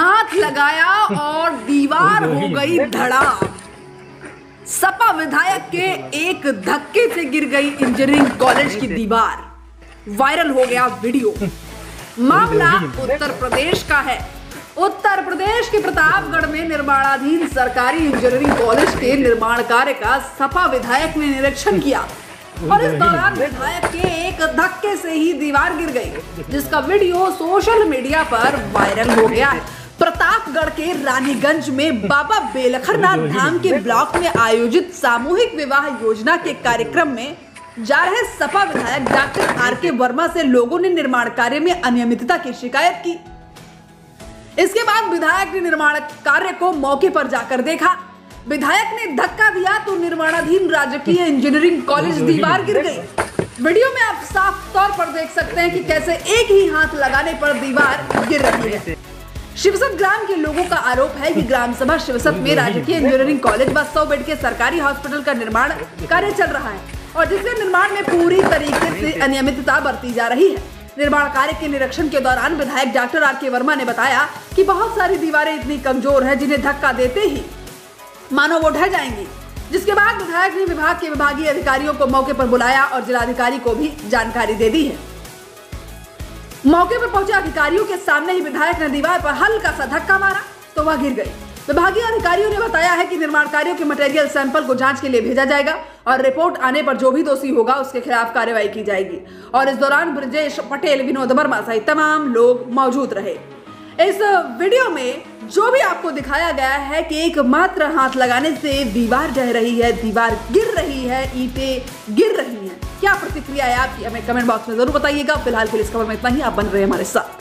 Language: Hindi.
हाथ लगाया और दीवार हो गई धड़ा। सपा विधायक के एक धक्के से गिर गई इंजीनियरिंग कॉलेज की दीवार। वायरल हो गया वीडियो। मामला उत्तर प्रदेश का है। उत्तर प्रदेश के प्रतापगढ़ में निर्माणाधीन सरकारी इंजीनियरिंग कॉलेज के निर्माण कार्य का सपा विधायक ने निरीक्षण किया। और इस दौरान विधायक के एक धक्के से ही दीवार गिर गई जिसका वीडियो सोशल मीडिया पर वायरल हो गया है। प्रतापगढ़ के रानीगंज में बाबा बेलखरनाथ धाम के ब्लॉक में आयोजित सामूहिक विवाह योजना के कार्यक्रम में जा रहे सपा विधायक डॉक्टर आर के वर्मा से लोगों ने निर्माण कार्य में अनियमितता की शिकायत की। इसके बाद विधायक ने निर्माण कार्य को मौके पर जाकर देखा। विधायक ने धक्का दिया तो निर्माणाधीन राजकीय इंजीनियरिंग कॉलेज दीवार गिर गई। वीडियो में आप साफ़ तौर पर देख सकते हैं कि कैसे एक ही हाथ लगाने पर दीवार गिर रही है। शिवसत ग्राम के लोगों का आरोप है कि ग्राम सभा शिवसत में राजकीय इंजीनियरिंग कॉलेज व सौ बेड के सरकारी हॉस्पिटल का निर्माण कार्य चल रहा है और जिसके निर्माण में पूरी तरीके से अनियमितता बरती जा रही है। निर्माण कार्य के निरीक्षण के दौरान विधायक डॉक्टर आर के वर्मा ने बताया कि बहुत सारी दीवारें इतनी कमज़ोर है जिन्हें धक्का देते ही मानो वो ढह जाएँगी। जिसके बाद विधायक ने विभाग के विभागीय अधिकारियों को मौके पर बुलाया और जिलाधिकारी को भी जानकारी दे दी है। मौके पर पहुँचे अधिकारियों के सामने ही विधायक ने दीवार पर हल्का सा धक्का मारा तो वह गिर गई। विभागीय अधिकारियों ने बताया है कि निर्माण कार्यों के मटेरियल सैंपल को जाँच के लिए भेजा जाएगा और रिपोर्ट आने पर जो भी दोषी होगा उसके खिलाफ कार्रवाई की जाएगी। और इस दौरान ब्रजेश पटेल, विनोद वर्मा सहित तमाम लोग मौजूद रहे। इस वीडियो में जो भी आपको दिखाया गया है कि एक मात्र हाथ लगाने से दीवार ढह रही है, दीवार गिर रही है, ईंटें गिर रही हैं। क्या प्रतिक्रिया है आपकी? हमें कमेंट बॉक्स में ज़रूर बताइएगा। फ़िलहाल के लिए इस खबर में इतना ही। आप बन रहे हैं हमारे साथ।